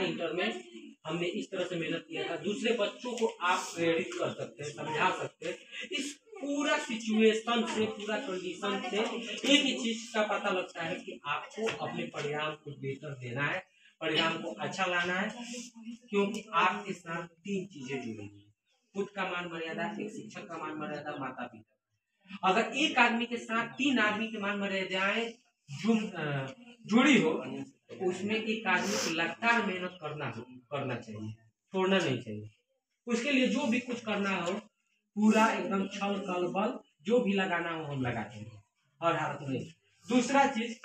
Inter में हमने इस तरह से मेहनत किया था। दूसरे बच्चों को आप प्रेरित कर सकते हैं, समझा सकते हैं। इस पूरा सिचुएशन से, पूरा कंडीशन से एक ही चीज़ का पता लगता है कि आपको अपने परिणाम को बेहतर देना है, परिणाम को अच्छा लाना है, क्योंकि आपके साथ तीन चीज़ें जुड़ी हुई खुद का मान मर्यादा, एक शिक्षक का मान मर्यादा माता पिता अगर एक आदमी के साथ तीन आदमी के मान मर्यादाएँ जुड़ी हो उसमें एक आदमी को लगातार मेहनत करना करना चाहिए, छोड़ना नहीं चाहिए। उसके लिए जो भी कुछ करना हो, पूरा एकदम छल कल बल, जो भी लगाना हो, हम लगाते हैं और हाथ में। दूसरा चीज़